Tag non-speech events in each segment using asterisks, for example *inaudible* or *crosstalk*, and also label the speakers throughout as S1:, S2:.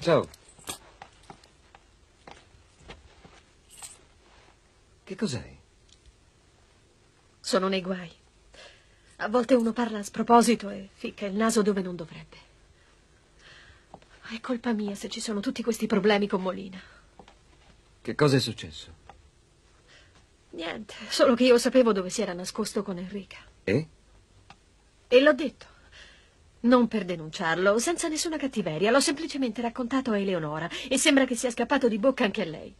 S1: Ciao. Che cos'hai?
S2: Sono nei guai. A volte uno parla a sproposito e ficca il naso dove non dovrebbe. È colpa mia se ci sono tutti questi problemi con Molina.
S1: Che cosa è successo?
S2: Niente, solo che io sapevo dove si era nascosto con Enrica.
S1: E?
S2: E l'ho detto. Non per denunciarlo, senza nessuna cattiveria. L'ho semplicemente raccontato a Eleonora e sembra che sia scappato di bocca anche a lei.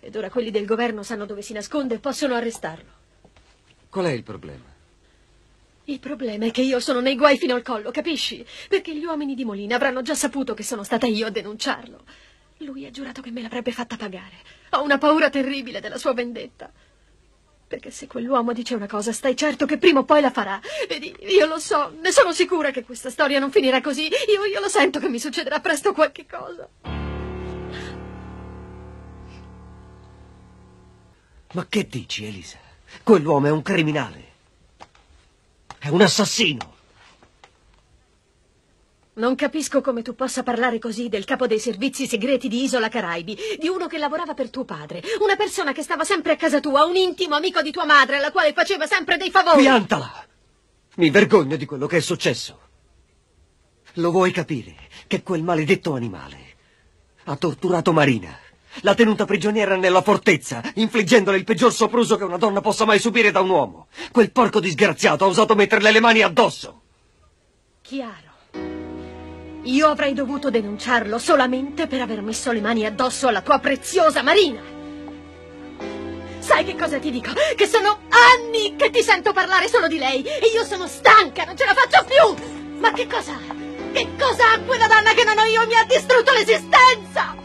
S2: Ed ora quelli del governo sanno dove si nasconde e possono arrestarlo.
S1: Qual è il problema?
S2: Il problema è che io sono nei guai fino al collo, capisci? Perché gli uomini di Molina avranno già saputo che sono stata io a denunciarlo. Lui ha giurato che me l'avrebbe fatta pagare. Ho una paura terribile della sua vendetta. Perché se quell'uomo dice una cosa, stai certo che prima o poi la farà. Vedi, io lo so, ne sono sicura che questa storia non finirà così. Io, io lo sento che mi succederà presto qualche cosa.
S3: Ma che dici, Elisa? Quell'uomo è un criminale. È un assassino.
S2: Non capisco come tu possa parlare così del capo dei servizi segreti di Isola Caraibi, di uno che lavorava per tuo padre, una persona che stava sempre a casa tua, un intimo amico di tua madre, alla quale faceva sempre dei favori.
S3: Piantala! Mi vergogno di quello che è successo. Lo vuoi capire che quel maledetto animale ha torturato Marina, l'ha tenuta prigioniera nella fortezza, infliggendole il peggior sopruso che una donna possa mai subire da un uomo. Quel porco disgraziato ha osato metterle le mani addosso.
S2: Chiaro. Io avrei dovuto denunciarlo solamente per aver messo le mani addosso alla tua preziosa Marina. Sai che cosa ti dico? Che sono anni che ti sento parlare solo di lei e io sono stanca, non ce la faccio più. Ma che cosa? Che cosa ha quella donna che non ho io? Mi ha distrutto l'esistenza.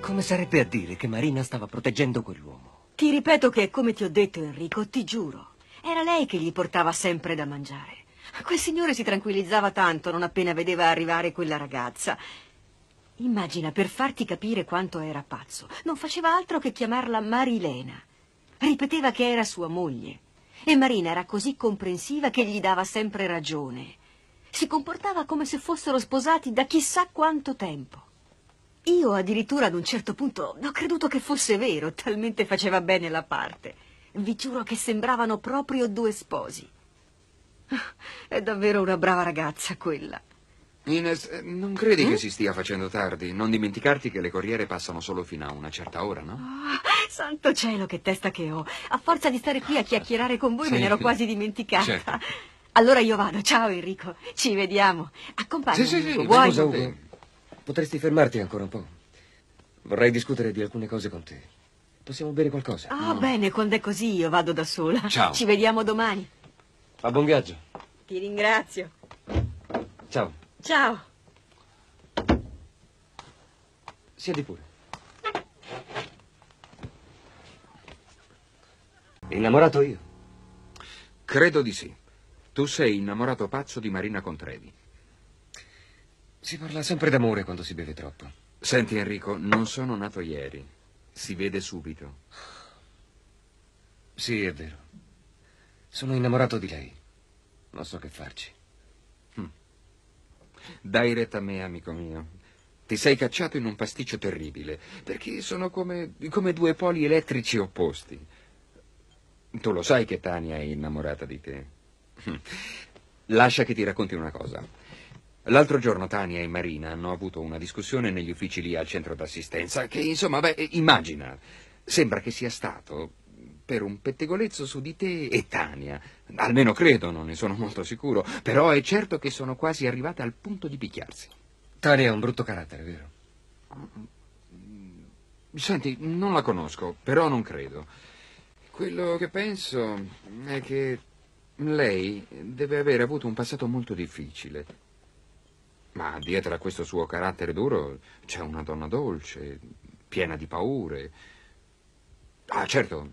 S3: Come sarebbe a dire che Marina stava proteggendo quell'uomo?
S4: Ti ripeto che, come ti ho detto, Enrico, ti giuro, era lei che gli portava sempre da mangiare. Quel signore si tranquillizzava tanto non appena vedeva arrivare quella ragazza. Immagina, per farti capire quanto era pazzo, non faceva altro che chiamarla Marilena. Ripeteva che era sua moglie. E Marina era così comprensiva che gli dava sempre ragione. Si comportava come se fossero sposati da chissà quanto tempo. Io addirittura ad un certo punto ho creduto che fosse vero, talmente faceva bene la parte. Vi giuro che sembravano proprio due sposi. *laughs* È davvero una brava ragazza quella.
S5: Ines, eh, non credi mm? che si stia facendo tardi? Non dimenticarti che le corriere passano solo fino a una certa ora, no?
S4: Oh, santo cielo, che testa che ho. A forza di stare qui a chiacchierare con voi sì. me ne ero quasi dimenticata. Certo. Allora io vado. Ciao Enrico, ci vediamo. Accompagnami.
S5: Sì, sì, sì.
S1: Vuoi? Scusa, Ugo. Potresti fermarti ancora un po'? Vorrei discutere di alcune cose con te. Possiamo bere qualcosa?
S4: Ah, no. bene, quando è così io vado da sola.
S5: Ciao.
S4: Ci vediamo domani.
S1: A buon viaggio.
S4: Ti ringrazio.
S1: Ciao.
S4: Ciao.
S1: Siedi pure. Innamorato io?
S5: Credo di sì. Tu sei innamorato pazzo di Marina Contrevi.
S1: Si parla sempre d'amore quando si beve troppo.
S5: Senti Enrico, non sono nato ieri. Si vede subito.
S1: Sì, è vero. Sono innamorato di lei. Non so che farci.
S5: Hm. Dai retta a me, amico mio. Ti sei cacciato in un pasticcio terribile, perché sono come, come due poli elettrici opposti. Tu lo sai che Tania è innamorata di te. Hm. Lascia che ti racconti una cosa. L'altro giorno Tania e Marina hanno avuto una discussione negli uffici lì al centro d'assistenza che, insomma, beh, immagina, sembra che sia stato per un pettegolezzo su di te e Tania. Almeno credo, non ne sono molto sicuro, però è certo che sono quasi arrivate al punto di picchiarsi.
S1: Tania ha un brutto carattere, vero?
S5: Senti, non la conosco, però non credo. Quello che penso è che lei deve avere avuto un passato molto difficile. Ma dietro a questo suo carattere duro c'è una donna dolce, piena di paure. Ah, certo,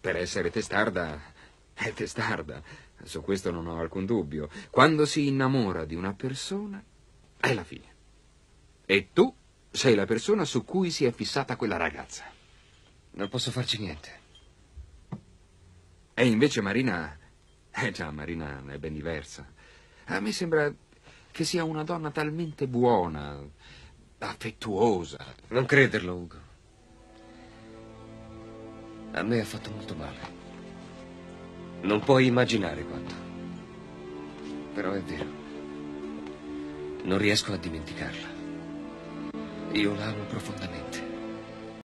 S5: per essere testarda, è testarda. Su questo non ho alcun dubbio. Quando si innamora di una persona, è la fine. E tu sei la persona su cui si è fissata quella ragazza.
S1: Non posso farci niente.
S5: E invece Marina... Eh già, Marina è ben diversa. A me sembra... che sia una donna talmente buona, affettuosa.
S1: Non crederlo, Ugo. A me ha fatto molto male. Non puoi immaginare quanto. Però è vero. Non riesco a dimenticarla. Io la amo profondamente.